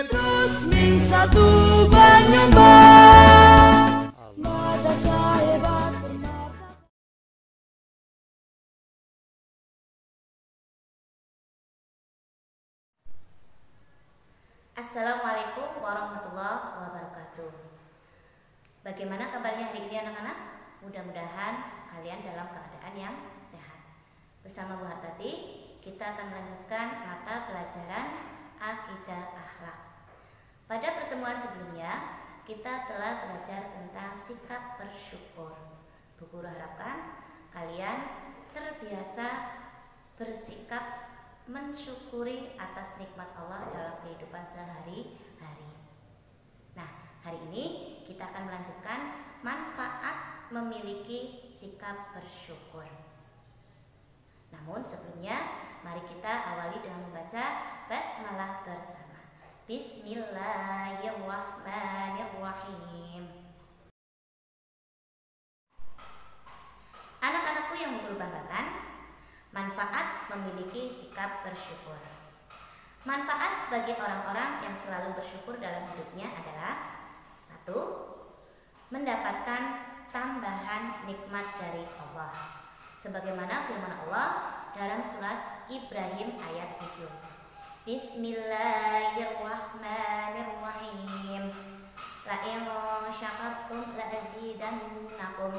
Assalamualaikum warahmatullahi wabarakatuh. Bagaimana kabarnya hari ini anak-anak? Mudah-mudahan kalian dalam keadaan yang sehat. Bersama Bu Hartati, kita akan melanjutkan mata pelajaran Akidah Akhlak. Pada pertemuan sebelumnya, kita telah belajar tentang sikap bersyukur. Bu Guru harapkan kalian terbiasa bersikap mensyukuri atas nikmat Allah dalam kehidupan sehari-hari. Nah, hari ini kita akan melanjutkan manfaat memiliki sikap bersyukur. Namun sebelumnya, mari kita awali dengan membaca basmalah bersama. Bismillahirrahmanirrahim. Anak-anakku yang guru manfaat memiliki sikap bersyukur. Manfaat bagi orang-orang yang selalu bersyukur dalam hidupnya adalah satu, mendapatkan tambahan nikmat dari Allah. Sebagaimana firman Allah dalam surat Ibrahim ayat 7. Bismillahirrahmanirrahim. La in syakartum la azidannakum.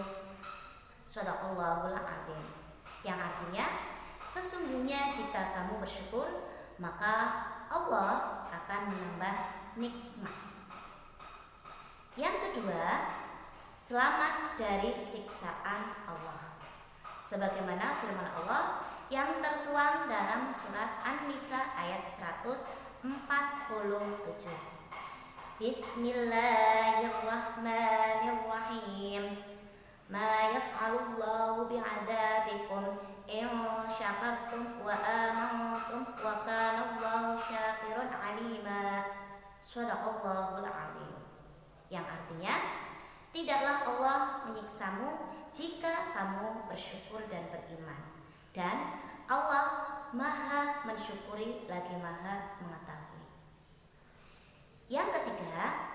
Sadaqallahul azim. Yang artinya sesungguhnya jika kamu bersyukur maka Allah akan menambah nikmat. Yang kedua, selamat dari siksaan Allah. Sebagaimana firman Allah yang tertuang dalam surat An-Nisa ayat 147. Bismillahirrahmanirrahim. Ma yaf'alullahu bi'adabikum in syakartum wa amantum wa kana Allahu syakirun alima. Shadaqallahul azim. Yang artinya, tidaklah Allah menyiksamu jika kamu bersyukur dan beriman. Dan Allah Maha mensyukuri lagi Maha mengetahui. Yang ketiga,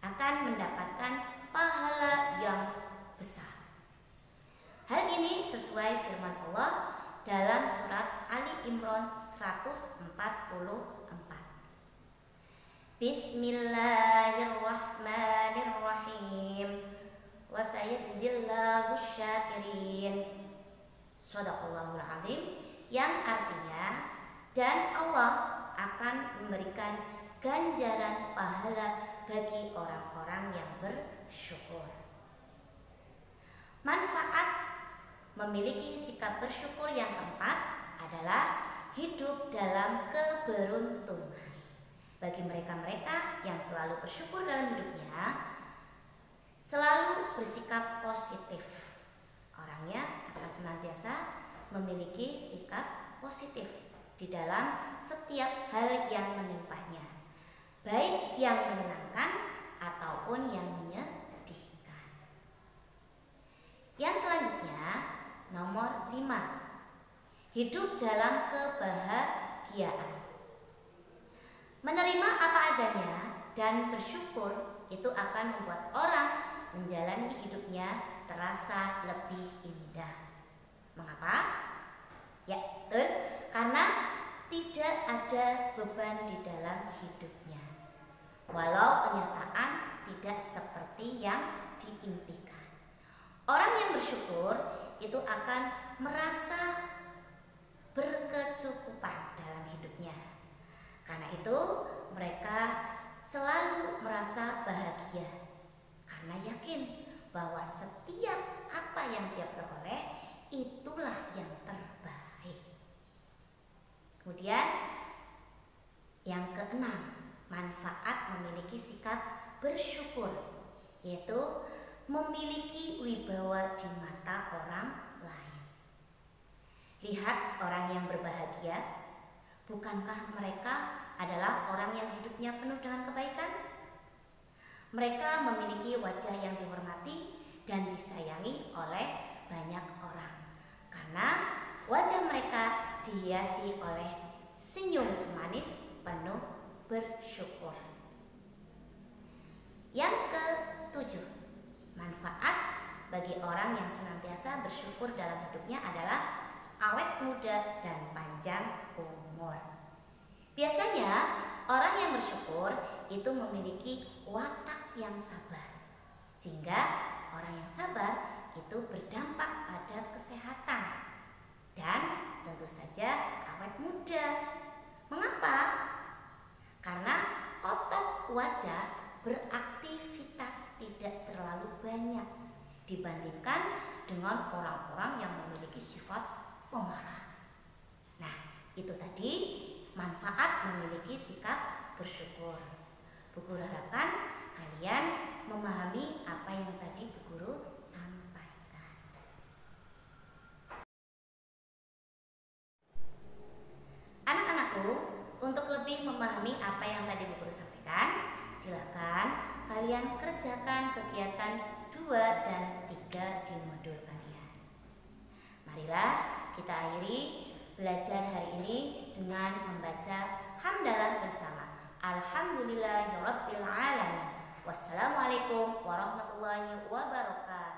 akan mendapatkan pahala yang besar. Hal ini sesuai firman Allah dalam surat Ali Imran 144. Bismillahirrahmanirrahim. Wa sayajzillahu syakirin. Sadaqallahul azim yang artinya dan Allah akan memberikan ganjaran pahala bagi orang-orang yang bersyukur. Manfaat memiliki sikap bersyukur yang keempat adalah hidup dalam keberuntungan. Bagi mereka-mereka yang selalu bersyukur dalam hidupnya, selalu bersikap positif. Orangnya akan senantiasa memiliki sikap positif di dalam setiap hal yang menimpanya, baik yang menyenangkan ataupun yang menyedihkan. Yang selanjutnya, nomor 5. Hidup dalam kebahagiaan. Menerima apa adanya dan bersyukur itu akan membuat orang menjalani hidupnya terasa lebih indah. Mengapa? Ya, betul. Karena tidak ada beban di dalam hidupnya. Walau kenyataan tidak seperti yang diimpikan. Orang yang bersyukur itu akan merasa berkecukupan dalam hidupnya. Karena itu, mereka selalu merasa bahagia karena yakin bahwa setiap apa yang dia peroleh itulah yang terbaik. Kemudian, yang keenam, manfaat memiliki sikap bersyukur, yaitu memiliki wibawa di mata orang lain. Lihat orang yang berbahagia, bukankah mereka adalah orang yang hidupnya penuh dengan kebaikan? Mereka memiliki wajah yang dihormati dan disayangi oleh banyak orang, karena wajah mereka dihiasi oleh senyum manis penuh bersyukur. Yang ketujuh, manfaat bagi orang yang senantiasa bersyukur dalam hidupnya adalah awet muda dan panjang umur. Biasanya orang yang bersyukur itu memiliki watak yang sabar. Sehingga orang yang sabar itu berdampak pada kesehatan dan tentu saja awet muda. Mengapa? Karena otot wajah terlalu banyak dibandingkan dengan orang-orang yang memiliki sifat pemarah. Nah, itu tadi manfaat memiliki sikap bersyukur. Bu Guru harapkan kalian memahami apa yang tadi Bu Guru sampaikan. Anak-anakku, untuk lebih memahami apa yang tadi Bu Guru sampaikan, silakan kalian kerjakan kegiatan 2 dan 3 di modul kalian. Marilah kita akhiri belajar hari ini dengan membaca hamdalah bersama. Alhamdulillahirabbil alamin. Wassalamualaikum warahmatullahi wabarakatuh.